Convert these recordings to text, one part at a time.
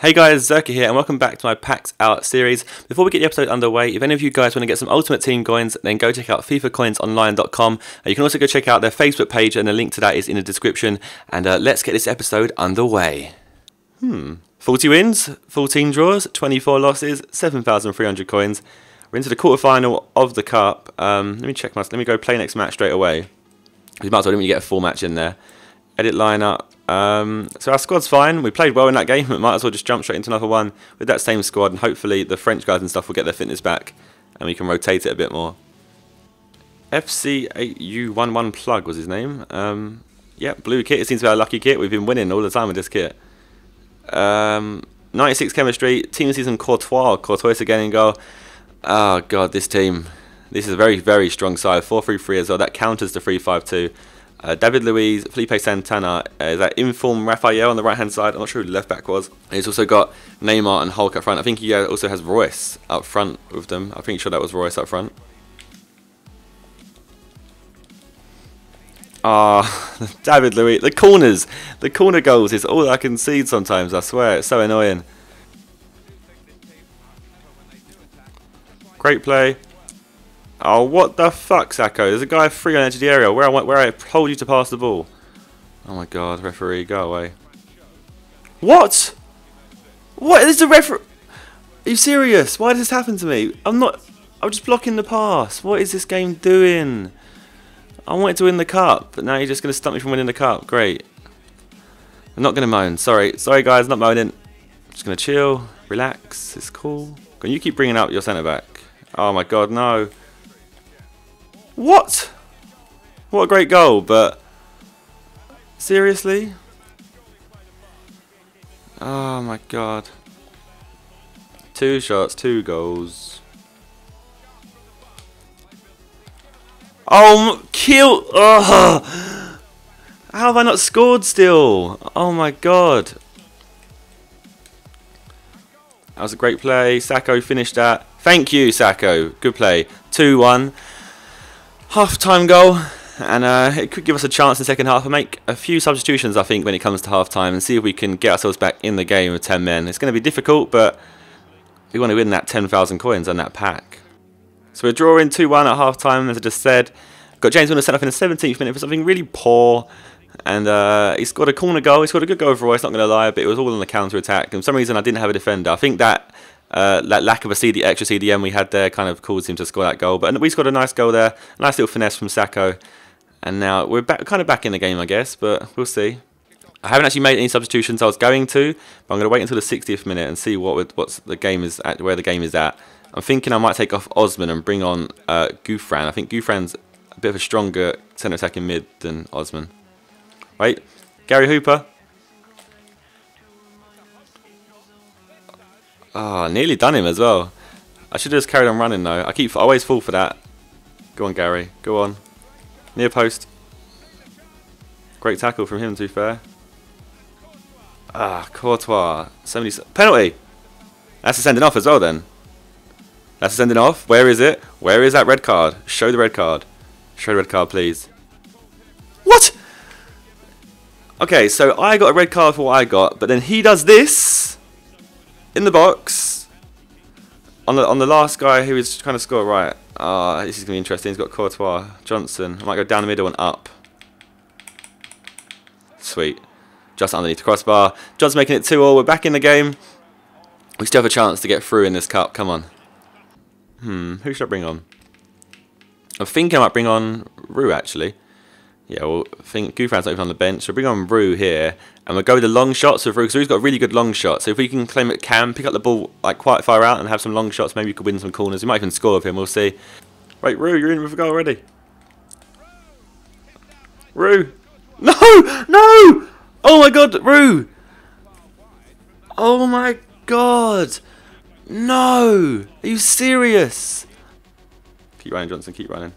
Hey guys, Zerkaa here, and welcome back to my Packed Out series. Before we get the episode underway, if any of you guys want to get some Ultimate Team coins, then go check out FIFAcoinsonline.com. Uh, you can also go check out their Facebook page, and the link to that is in the description. And uh, let's get this episode underway. Hmm. 40 wins, 14 draws, 24 losses, 7,300 coins. We're into the quarterfinal of the Cup. Um, let me check my. Let me go play next match straight away. We might as well didn't really get a full match in there. Edit lineup. Um, so our squad's fine. We played well in that game. We might as well just jump straight into another one with that same squad, and hopefully the French guys and stuff will get their fitness back, and we can rotate it a bit more. FC8U11 Plug was his name. Um, yeah, blue kit. It seems to be our lucky kit. We've been winning all the time with this kit. Um, 96 chemistry. Team season Courtois. Courtois again in goal. Oh god, this team. This is a very, very strong side. 4-3-3 as well. That counters the 3-5-2. Uh, David Luiz, Felipe Santana, uh, is that inform Rafael on the right hand side. I'm not sure who left back was. He's also got Neymar and Hulk up front. I think he uh, also has Reus up front with them. I'm pretty sure that was Reus up front. Ah, oh, David Luiz. The corners. The corner goals is all I can see sometimes, I swear. It's so annoying. Great play. Oh, what the fuck, Sacco? There's a guy free on the edge of the area where I where I told you to pass the ball. Oh my god, referee, go away. What? What is the referee? Are you serious? Why does this happen to me? I'm not. I'm just blocking the pass. What is this game doing? I wanted to win the cup, but now you're just going to stop me from winning the cup. Great. I'm not going to moan. Sorry. Sorry, guys. Not moaning. I'm just going to chill, relax. It's cool. Can you keep bringing up your centre back? Oh my god, no. What? What a great goal, but seriously? Oh my god. Two shots, two goals. Oh, kill! Ugh. How have I not scored still? Oh my god. That was a great play. Sacco finished that. Thank you, Sacco. Good play. 2-1 half-time goal, and uh, it could give us a chance in the second half to make a few substitutions, I think, when it comes to half-time and see if we can get ourselves back in the game with 10 men. It's going to be difficult, but we want to win that 10,000 coins on that pack. So we're drawing 2-1 at half-time, as I just said. Got James Milner set up in the 17th minute for something really poor, and uh, he scored a corner goal. He scored a good goal for Reus, not going to lie, but it was all on the counter-attack. And for some reason, I didn't have a defender. I think that uh, that lack of a CD, extra CDM we had there kind of caused him to score that goal. But we scored a nice goal there, nice little finesse from Sacco. And now we're back, kind of back in the game, I guess, but we'll see. I haven't actually made any substitutions. I was going to, but I'm going to wait until the 60th minute and see what what's the game is at, where the game is at. I'm thinking I might take off Osman and bring on uh, Gouffran. I think Gouffran's a bit of a stronger centre attacking mid than Osman. Right, Gary Hooper. Ah, oh, nearly done him as well. I should have just carried on running though. I keep I always fall for that. Go on, Gary. Go on. Near post. Great tackle from him, to be fair. Ah, Courtois. 70 penalty. That's a sending off as well then. That's a sending off. Where is it? Where is that red card? Show the red card. Show the red card, please. What? Okay, so I got a red card for what I got, but then he does this in the box on the on the last guy who was trying to score right. Ah, uh, this is gonna be interesting. He's got Courtois, Johnson. I might go down the middle and up. Sweet, just underneath the crossbar. Johnson making it two all. We're back in the game. We still have a chance to get through in this cup. Come on. Hmm, who should I bring on? I think I might bring on Rue actually. Yeah, well, I think Gouffran's not even on the bench. So bring on Rue here, and we'll go with the long shots with Rue, because Rue's got a really good long shot. So if we can claim it can, pick up the ball like quite far out and have some long shots, maybe we could win some corners. We might even score with him, we'll see. Right, Rue, you're in with a goal already. Rue! No! No! Oh my god, Rue! Oh my god! No! Are you serious? Keep running, Johnson, keep running.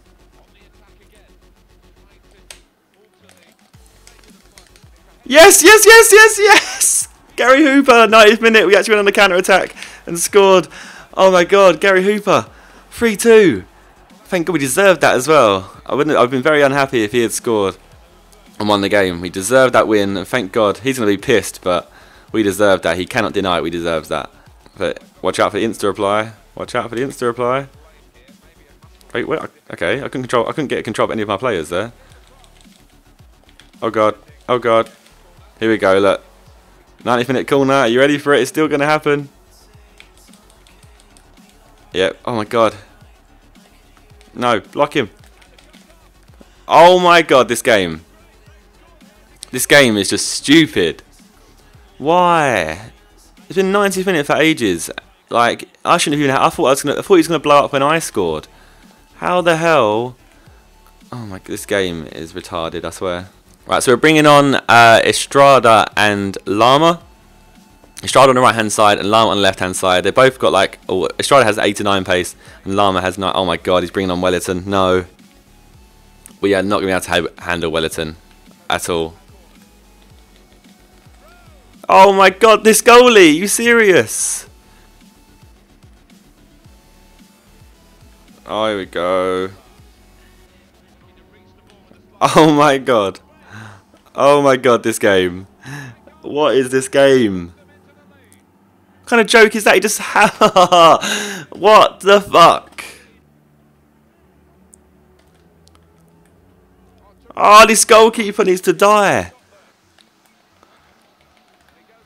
Yes, yes, yes, yes, yes! Gary Hooper, 90th minute, we actually went on the counter attack and scored. Oh my god, Gary Hooper, 3 2. Thank God we deserved that as well. I wouldn't. I've been very unhappy if he had scored and won the game. We deserved that win, and thank God he's going to be pissed, but We deserve that. He cannot deny it. We deserve that. But watch out for the insta reply. Watch out for the insta reply. Wait, wait. Okay, I couldn't control. I couldn't get control of any of my players there. Oh god. Oh god. Here we go. Look. 90 minute corner. Are you ready for it? It's still going to happen. Yep. Oh my god. No, block him. Oh my god, this game. This game is just stupid. Why? It's been 90 minutes for ages. Like I shouldn't have even. I thought I was gonna. I thought he was gonna blow up when I scored. How the hell? Oh my! This game is retarded. I swear. Right, so we're bringing on uh, Estrada and Lama. Estrada on the right hand side and Lama on the left hand side. They both got like. Oh, Estrada has 89 pace and Lama has 9. Oh my god, he's bringing on Wellington. No. We are not going to be able to handle Wellington at all. Oh my god, this goalie! You serious? Oh, here we go. Oh my god. Oh my god, this game. What is this game? What kind of joke is that? He just What the fuck? Oh, this goalkeeper needs to die.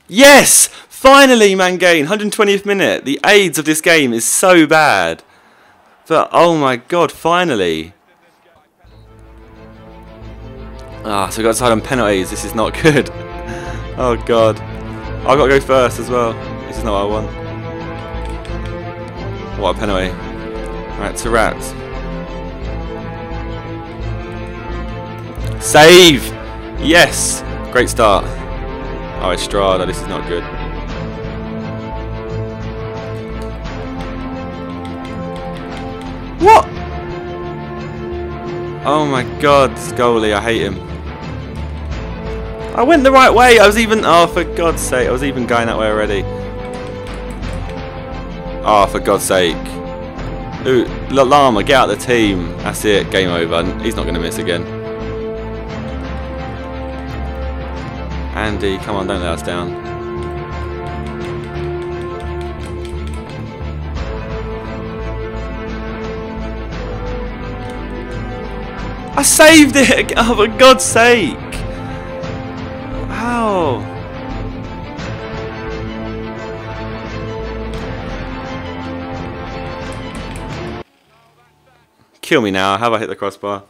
Yes! Finally, Mangain, 120th minute. The AIDS of this game is so bad. But, oh my god, finally. Ah, so we got decide on penalties. This is not good. oh god. I've got to go first as well. This is not what I want. What a penalty. Right, to rats. Save! Yes! Great start. Oh, Estrada, this is not good. What? Oh my god, Scully, I hate him. I went the right way. I was even... Oh, for God's sake. I was even going that way already. Oh, for God's sake. Ooh, Lama, get out of the team. That's it. Game over. He's not going to miss again. Andy, come on, don't let us down. I saved it! Oh, for God's sake! How? Kill me now. Have I hit the crossbar?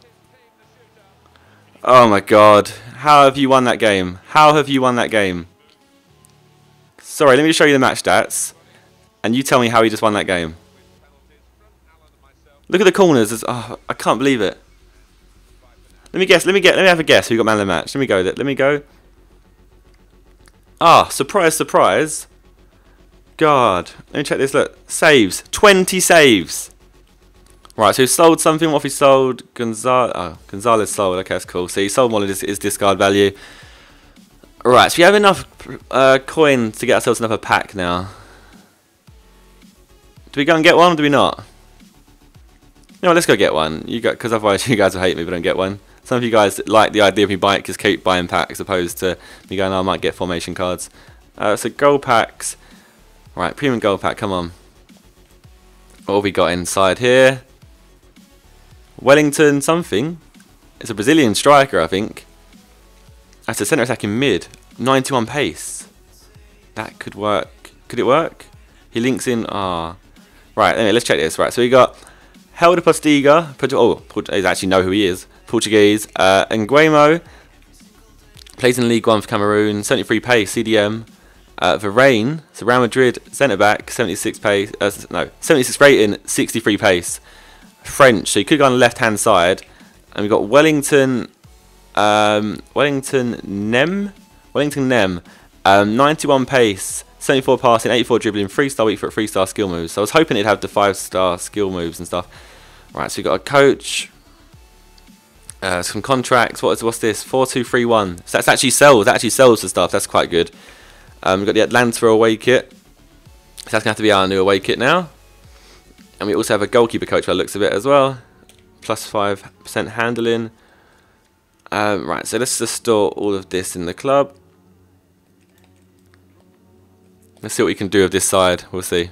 Oh my god. How have you won that game? How have you won that game? Sorry, let me show you the match stats. And you tell me how he just won that game. Look at the corners. oh, I can't believe it. Let me guess. Let me get. Let me have a guess. Who got man of the match? Let me go. Let me go. Ah, surprise, surprise. God. Let me check this. Look, saves. 20 saves. Right, so he sold something. What if he sold? Gonzalez, oh, Gonzalez sold. Okay, that's cool. So he sold one of his, his discard value. Right, so we have enough uh, coin to get ourselves another pack now. Do we go and get one or do we not? No, let's go get one. You got because otherwise you guys will hate me if I don't get one. Some of you guys like the idea of me buying just keep buying packs opposed to me going, oh, I might get formation cards. Uh, so gold packs. Right, premium gold pack. Come on. What have we got inside here? Wellington something. It's a Brazilian striker, I think. That's a centre attacking mid. 91 pace. That could work. Could it work? He links in. Ah. Right, anyway, let's check this. Right, so we got Helder Postiga. Oh, I actually know who he is. Portuguese. Uh, Nguemo. Plays in League One for Cameroon. 73 pace, CDM. Uh, Varane, so Real Madrid centre back, 76 pace, uh, no, 76 rating, 63 pace. French, so you could go on the left hand side. And we've got Wellington, um, Wellington Nem, Wellington Nem, um, 91 pace, 74 passing, 84 dribbling, 3 star week for 3 star skill moves. So I was hoping it'd have the 5 star skill moves and stuff. Right, so we've got a coach, uh, some contracts. What is what's this? Four two three one. So that's actually sells. That actually sells the stuff. That's quite good. Um, we've got the Atalanta away kit. So that's gonna have to be our new away kit now. And we also have a goalkeeper coach by looks of it as well. Plus 5% handling. Um, right, so let's just store all of this in the club. Let's see what we can do with this side. We'll see.